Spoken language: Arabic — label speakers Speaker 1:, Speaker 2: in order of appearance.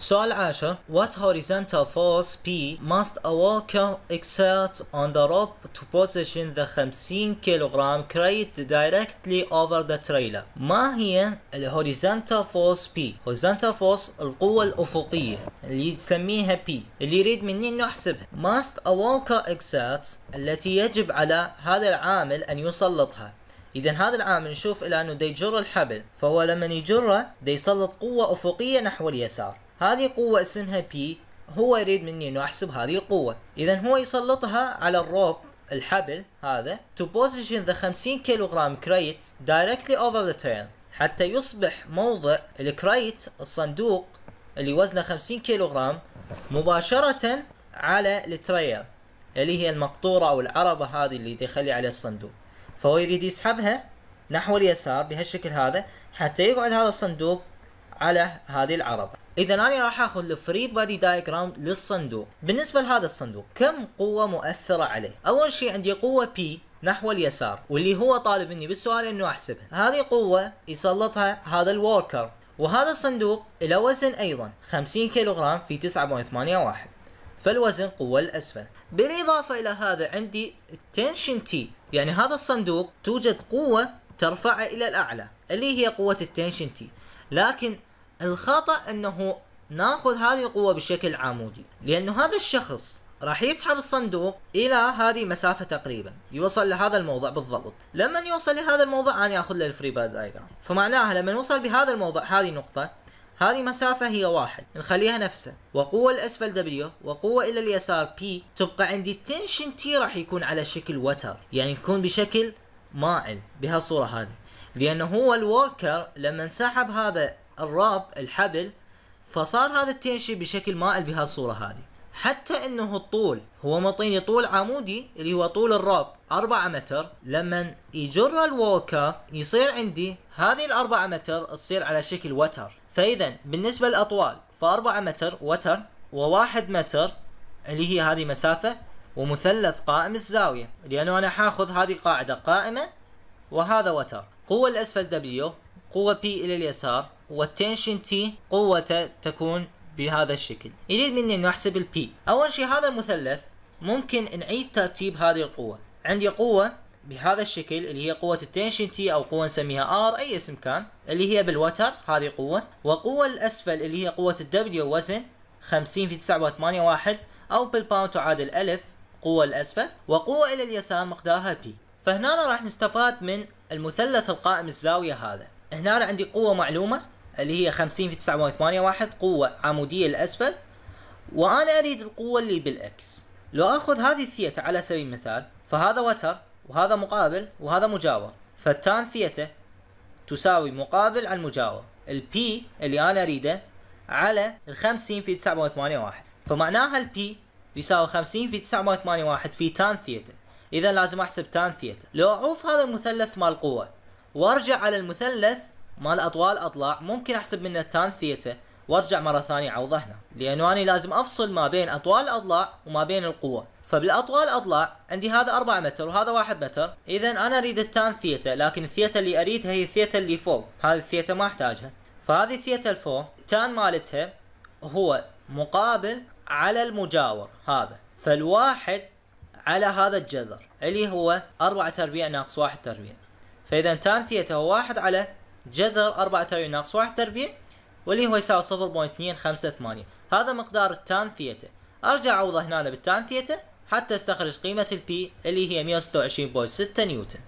Speaker 1: سؤال عاشر What horizontal force P must a worker exert on the rope to position the 50 كيلوغرام crate directly over the trailer? ما هي ال horizontal force P horizontal force القوة الأفقية اللي تسميها P اللي يريد مني إنه أحسبها. Must a worker exert التي يجب على هذا العامل أن يسلطها. اذا هذا العامل نشوف إلى أنه دا يجر الحبل فهو لما يجره دا يسلط قوة أفقية نحو اليسار. هذه قوة اسمها P. هو يريد مني إنه أحسب هذه القوة. اذا هو يسلطها على ال rope الحبل هذا to position the 50 kilogram crate directly over the trailer. حتى يصبح موضع ال crate الصندوق اللي وزنه 50 كيلوغرام مباشرة على ال trailer اللي هي المقطورة أو العربة هذه اللي يخلي عليها الصندوق. فهو يريد يسحبها نحو اليسار بهالشكل هذا حتى يقعد هذا الصندوق على هذه العربة. إذا أنا راح آخذ ال free body diagram للصندوق. بالنسبة لهذا الصندوق كم قوة مؤثرة عليه؟ أول شيء عندي قوة P نحو اليسار واللي هو طالب مني بالسؤال إنه أحسبها. هذه قوة يسلطها هذا ال worker. وهذا الصندوق له وزن أيضا 50 كيلوغرام في 9.81 فالوزن قوة الأسفل. بالإضافة إلى هذا عندي ال tension T يعني هذا الصندوق توجد قوة ترفعه إلى الأعلى اللي هي قوة ال tension T لكن الخطأ أنه ناخذ هذه القوة بشكل عمودي لأنه هذا الشخص راح يسحب الصندوق إلى هذه المسافه تقريبا يوصل لهذا الموضع بالضبط. لما يوصل لهذا الموضع؟ أنا آخذ له ال free body diagram فمعناها لما نوصل بهذا الموضع هذه النقطه هذه مسافة هي واحد نخليها نفسها وقوة الأسفل W وقوة إلى اليسار P تبقى عندي tension T راح يكون على شكل وتر يعني يكون بشكل مائل بهالصورة هذه. لأنه هو ال worker لما انسحب هذا ال rope الحبل فصار هذا ال tension بشكل مائل بهالصورة هذه. حتى إنه الطول هو معطيني طول عمودي اللي هو طول ال rope 4 متر. لما يجر ال worker يصير عندي هذه الأربعة متر تصير على شكل وتر. فإذا بالنسبة للأطوال فأربعة متر وتر وواحد متر اللي هي هذه مسافة ومثلث قائم الزاوية. لأنه أنا حاخذ هذه قاعدة قائمة وهذا وتر. قوة الأسفل W قوة P إلى اليسار وال tension T قوته تكون بهذا الشكل. يريد مني إنه أحسب ال P أول شيء هذا المثلث ممكن نعيد ترتيب هذه القوة. عندي قوة بهذا الشكل اللي هي قوة ال tension T أو قوة نسميها R أي اسم كان اللي هي بالوتر هذه قوة. وقوة الأسفل اللي هي قوة ال W وزن 50 في 9.81 أو بال pound تعادل ألف قوة الأسفل. وقوة إلى اليسار مقدارها P فهنا راح نستفاد من المثلث القائم الزاوية هذا. هنا عندي قوة معلومة. اللي هي 50 في 9.81 قوة عمودية للأسفل. وأنا أريد القوة اللي بال X. لو أخذ هذه الثيتا على سبيل المثال فهذا وتر وهذا مقابل وهذا مجاور. فال tan theta تساوي مقابل على المجاور ال P اللي أنا أريده على ال 50 في 9.81 فمعناها ال P يساوي 50 في 9.81 في tan theta. اذا لازم أحسب tan theta. لو أعوف هذا المثلث مال قوة وأرجع على المثلث مال أطوال اضلاع ممكن أحسب منه tan theta وأرجع مرة ثانية اعوضه هنا لأنه أنا لازم أفصل ما بين أطوال الاضلاع وما بين القوة. فبالأطوال اضلاع عندي هذا 4 متر وهذا 1 متر. اذا أنا أريد ال tan theta لكن الثيتا اللي أريدها هي الثيتا اللي فوق. هذه الثيتا ما أحتاجها. فهذه الثيتا الفوق ال tan مالتها هو مقابل على المجاور هذا. فالواحد على هذا الجذر اللي هو 4 تربيع ناقص 1 تربيع. فإذا tan theta هو 1 على جذر 4 تربيع ناقص 1 تربيع واللي هو يساوي 0.258 هذا مقدار ال tan theta أرجع اعوضه هنا بال tan theta حتى أستخرج قيمة ال P اللي هي 126.6 نيوتن.